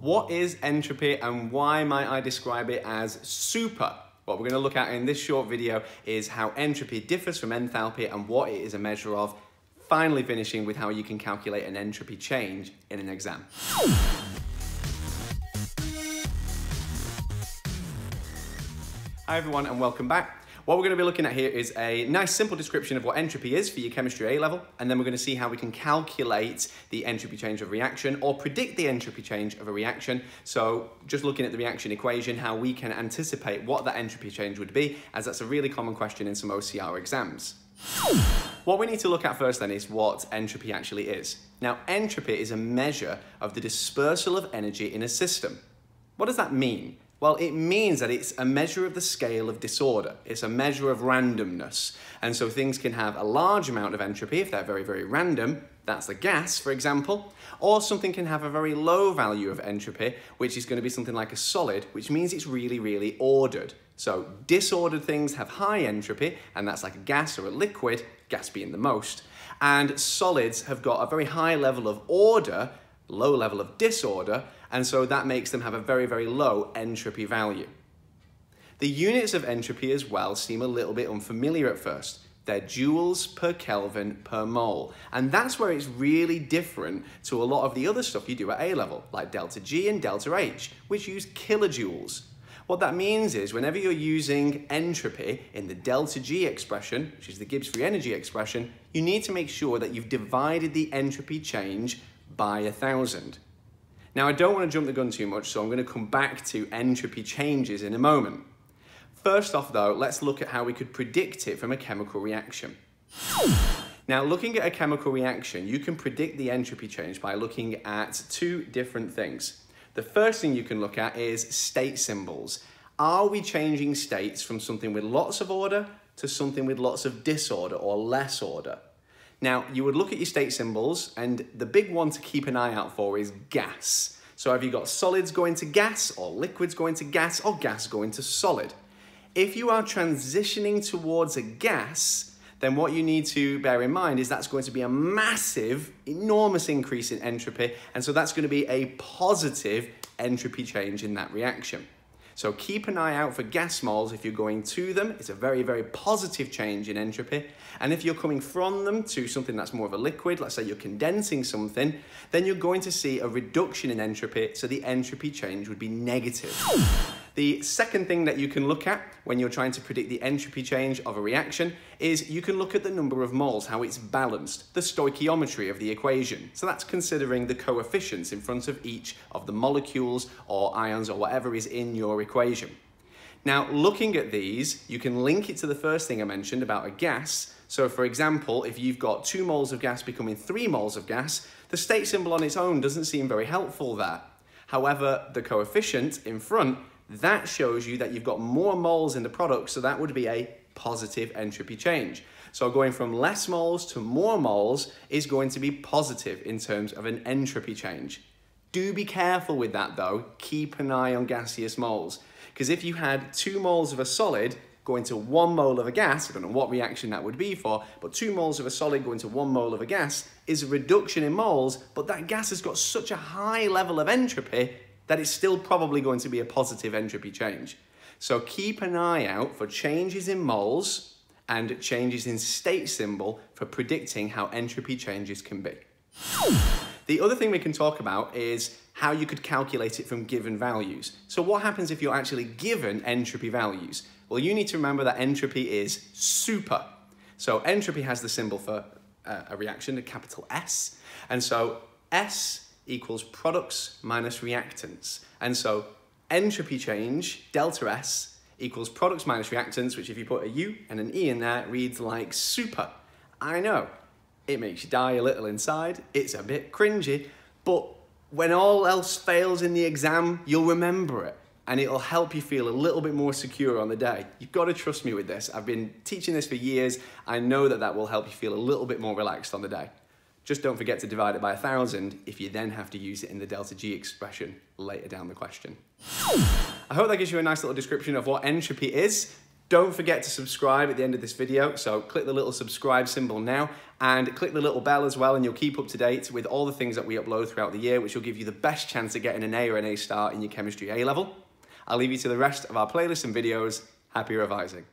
What is entropy and why might I describe it as super? What we're going to look at in this short video is how entropy differs from enthalpy and what it is a measure of, finally finishing with how you can calculate an entropy change in an exam. Hi everyone and welcome back. What we're going to be looking at here is a nice simple description of what entropy is for your chemistry A level and then we're going to see how we can calculate the entropy change of reaction or predict the entropy change of a reaction. So just looking at the reaction equation, how we can anticipate what that entropy change would be as that's a really common question in some OCR exams. What we need to look at first then is what entropy actually is. Now entropy is a measure of the dispersal of energy in a system. What does that mean? Well, it means that it's a measure of the scale of disorder. It's a measure of randomness. And so things can have a large amount of entropy if they're very, very random. That's the gas, for example. Or something can have a very low value of entropy, which is going to be something like a solid, which means it's really, really ordered. So disordered things have high entropy, and that's like a gas or a liquid, gas being the most. And solids have got a very high level of order, low level of disorder, and so that makes them have a very, very low entropy value. The units of entropy as well seem a little bit unfamiliar at first. They're joules per Kelvin per mole. And that's where it's really different to a lot of the other stuff you do at A level, like delta G and delta H, which use kilojoules. What that means is whenever you're using entropy in the delta G expression, which is the Gibbs free energy expression, you need to make sure that you've divided the entropy change by a thousand. Now, I don't want to jump the gun too much, so I'm going to come back to entropy changes in a moment. First off, though, let's look at how we could predict it from a chemical reaction. Now, looking at a chemical reaction, you can predict the entropy change by looking at two different things. The first thing you can look at is state symbols. Are we changing states from something with lots of order to something with lots of disorder or less order? Now, you would look at your state symbols, and the big one to keep an eye out for is gas. So have you got solids going to gas, or liquids going to gas, or gas going to solid? If you are transitioning towards a gas, then what you need to bear in mind is that's going to be a massive, enormous increase in entropy, and so that's going to be a positive entropy change in that reaction. So keep an eye out for gas moles if you're going to them. It's a very, very positive change in entropy. And if you're coming from them to something that's more of a liquid, let's say you're condensing something, then you're going to see a reduction in entropy, so the entropy change would be negative. The second thing that you can look at when you're trying to predict the entropy change of a reaction is you can look at the number of moles, how it's balanced, the stoichiometry of the equation. So that's considering the coefficients in front of each of the molecules or ions or whatever is in your equation. Now, looking at these, you can link it to the first thing I mentioned about a gas. So for example, if you've got two moles of gas becoming three moles of gas, the state symbol on its own doesn't seem very helpful there. However, the coefficient in front that shows you that you've got more moles in the product, so that would be a positive entropy change. So going from less moles to more moles is going to be positive in terms of an entropy change. Do be careful with that though. Keep an eye on gaseous moles. Because if you had two moles of a solid going to one mole of a gas, I don't know what reaction that would be for, but two moles of a solid going to one mole of a gas is a reduction in moles, but that gas has got such a high level of entropy that it's still probably going to be a positive entropy change. So keep an eye out for changes in moles and changes in state symbol for predicting how entropy changes can be. The other thing we can talk about is how you could calculate it from given values. So what happens if you're actually given entropy values? Well, you need to remember that entropy is super. So entropy has the symbol for uh, a reaction, a capital S. And so S equals products minus reactants. And so entropy change, delta S, equals products minus reactants, which if you put a U and an E in there, reads like super. I know, it makes you die a little inside, it's a bit cringy, but when all else fails in the exam, you'll remember it and it'll help you feel a little bit more secure on the day. You've got to trust me with this. I've been teaching this for years. I know that that will help you feel a little bit more relaxed on the day. Just don't forget to divide it by 1,000 if you then have to use it in the delta G expression later down the question. I hope that gives you a nice little description of what entropy is. Don't forget to subscribe at the end of this video, so click the little subscribe symbol now and click the little bell as well and you'll keep up to date with all the things that we upload throughout the year which will give you the best chance of getting an A or an A star in your chemistry A level. I'll leave you to the rest of our playlist and videos. Happy revising.